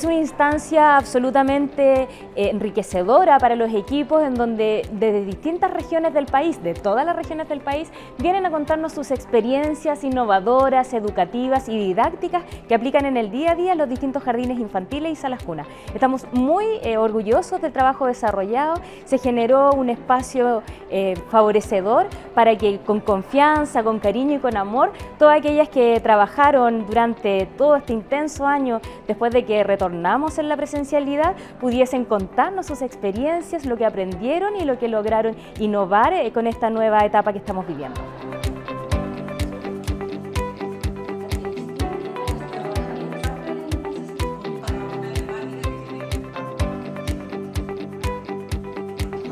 Es una instancia absolutamente eh, enriquecedora para los equipos en donde desde distintas regiones del país, de todas las regiones del país, vienen a contarnos sus experiencias innovadoras, educativas y didácticas que aplican en el día a día los distintos jardines infantiles y salas cunas. Estamos muy eh, orgullosos del trabajo desarrollado, se generó un espacio eh, favorecedor para que con confianza, con cariño y con amor, todas aquellas que trabajaron durante todo este intenso año después de que retornamos en la presencialidad pudiesen contarnos sus experiencias, lo que aprendieron y lo que lograron innovar eh, con esta nueva etapa que estamos viviendo.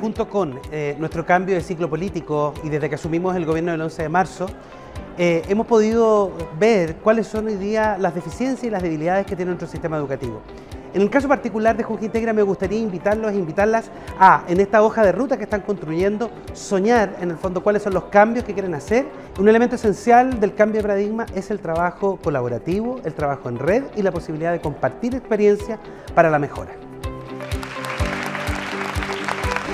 junto con eh, nuestro cambio de ciclo político y desde que asumimos el gobierno del 11 de marzo, eh, hemos podido ver cuáles son hoy día las deficiencias y las debilidades que tiene nuestro sistema educativo. En el caso particular de Junta Integra me gustaría invitarlos invitarlas a, en esta hoja de ruta que están construyendo, soñar en el fondo cuáles son los cambios que quieren hacer. Un elemento esencial del cambio de paradigma es el trabajo colaborativo, el trabajo en red y la posibilidad de compartir experiencias para la mejora.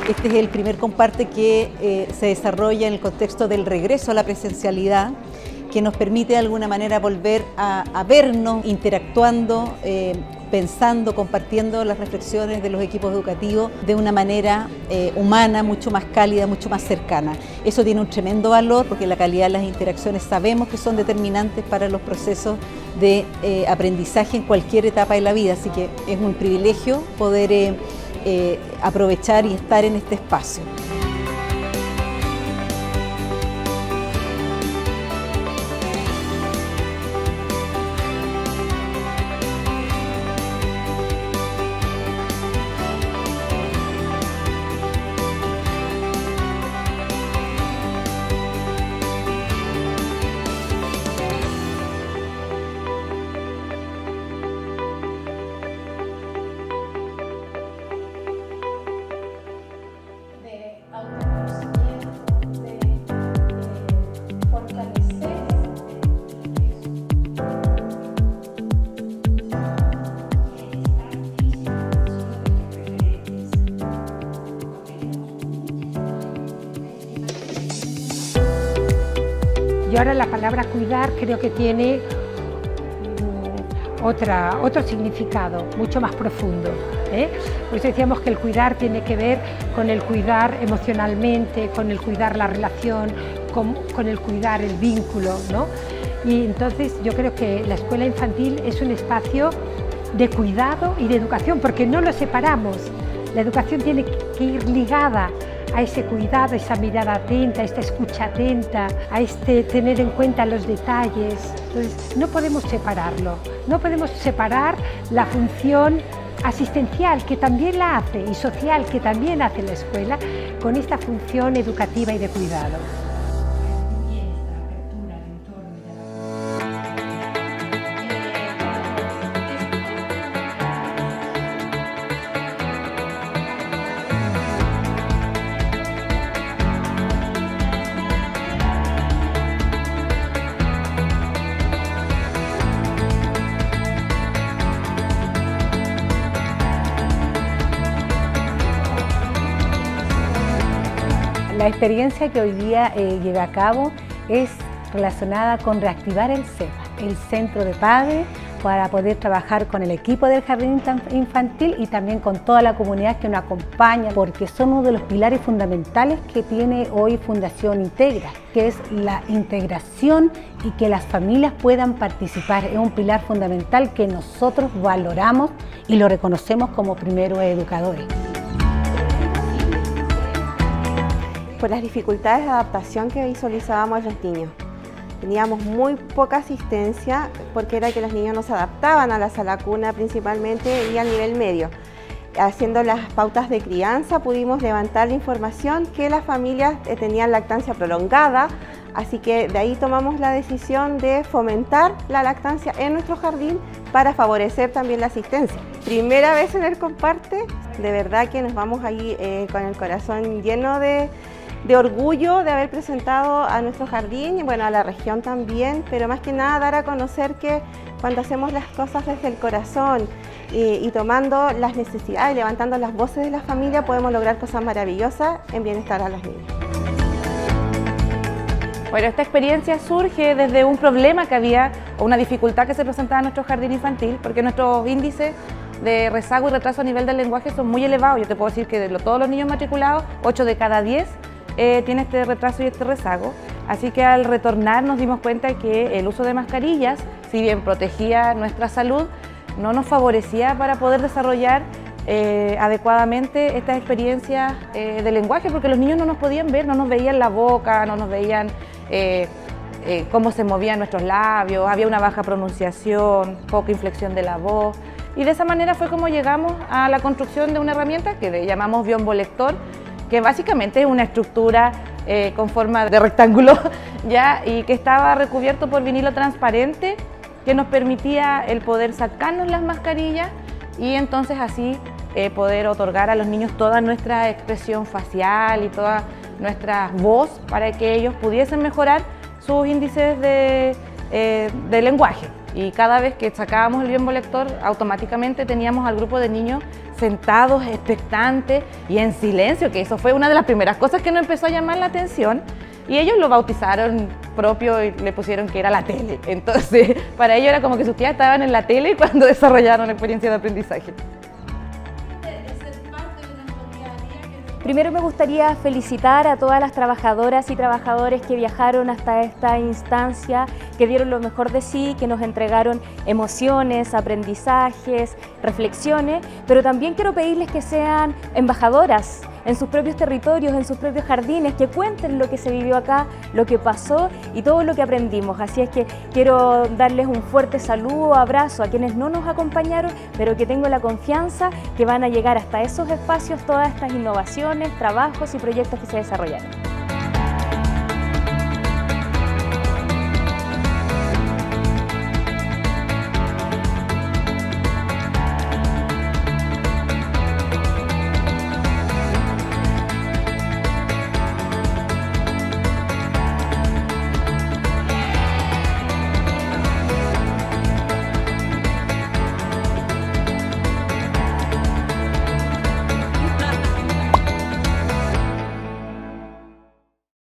Este es el primer comparte que eh, se desarrolla en el contexto del regreso a la presencialidad, que nos permite de alguna manera volver a, vernos interactuando, eh, pensando, compartiendo las reflexiones de los equipos educativos de una manera eh, humana, mucho más cálida, mucho más cercana. Eso tiene un tremendo valor porque la calidad de las interacciones sabemos que son determinantes para los procesos de aprendizaje en cualquier etapa de la vida, así que es un privilegio poder eh, aprovechar y estar en este espacio. Y ahora la palabra cuidar creo que tiene mm, otra, otro significado mucho más profundo. ¿eh? Por eso decíamos que el cuidar tiene que ver con el cuidar emocionalmente, con el cuidar la relación, con, con el cuidar el vínculo. ¿no? Y entonces yo creo que la escuela infantil es un espacio de cuidado y de educación, porque no lo separamos. La educación tiene que ir ligada a ese cuidado, a esa mirada atenta, a esta escucha atenta, a este tener en cuenta los detalles. Entonces, no podemos separarlo, no podemos separar la función asistencial que también la hace y social que también hace la escuela con esta función educativa y de cuidado. La experiencia que hoy día eh, a cabo es relacionada con reactivar el CEPA, el Centro de Padres, para poder trabajar con el equipo del jardín infantil y también con toda la comunidad que nos acompaña, porque son de los pilares fundamentales que tiene hoy Fundación Integra, que es la integración y que las familias puedan participar. Es un pilar fundamental que nosotros valoramos y lo reconocemos como primeros educadores. Por las dificultades de adaptación que visualizábamos los niños. Teníamos muy poca asistencia porque era que los niños no se adaptaban a la sala cuna principalmente y al nivel medio. Haciendo las pautas de crianza pudimos levantar la información que las familias tenían lactancia prolongada, así que de ahí tomamos la decisión de fomentar la lactancia en nuestro jardín para favorecer también la asistencia. Primera vez en el comparte, de verdad que nos vamos ahí eh, con el corazón lleno de, de orgullo de haber presentado a nuestro jardín y bueno, a la región también, pero más que nada dar a conocer que cuando hacemos las cosas desde el corazón y tomando las necesidades, levantando las voces de la familia, podemos lograr cosas maravillosas en bienestar a los niños. Bueno, esta experiencia surge desde un problema que había o una dificultad que se presentaba en nuestro jardín infantil, porque nuestros índices de rezago y retraso a nivel del lenguaje son muy elevados. Yo te puedo decir que de todos los niños matriculados, 8 de cada 10 eh, tiene este retraso y este rezago. Así que al retornar nos dimos cuenta que el uso de mascarillas, si bien protegía nuestra salud, no nos favorecía para poder desarrollar eh, adecuadamente estas experiencias eh, de lenguaje, porque los niños no nos podían ver, no nos veían la boca, no nos veían cómo se movían nuestros labios, había una baja pronunciación, poca inflexión de la voz. Y de esa manera fue como llegamos a la construcción de una herramienta que le llamamos biombo lector, que básicamente es una estructura con forma de rectángulo ¿ya? y que estaba recubierto por vinilo transparente que nos permitía el poder sacarnos las mascarillas y entonces así eh, poder otorgar a los niños toda nuestra expresión facial y toda nuestra voz para que ellos pudiesen mejorar sus índices de, eh, de lenguaje. Y cada vez que sacábamos el biombo lector, automáticamente teníamos al grupo de niños sentados, expectantes y en silencio, que eso fue una de las primeras cosas que nos empezó a llamar la atención. Y ellos lo bautizaron propio y le pusieron que era la tele. Entonces, para ellos era como que sus tías estaban en la tele cuando desarrollaron la experiencia de aprendizaje. Primero me gustaría felicitar a todas las trabajadoras y trabajadores que viajaron hasta esta instancia, que dieron lo mejor de sí, que nos entregaron emociones, aprendizajes, reflexiones, pero también quiero pedirles que sean embajadoras en sus propios territorios, en sus propios jardines, que cuenten lo que se vivió acá, lo que pasó y todo lo que aprendimos. Así es que quiero darles un fuerte saludo, abrazo a quienes no nos acompañaron, pero que tengo la confianza que van a llegar hasta esos espacios todas estas innovaciones, trabajos y proyectos que se desarrollaron.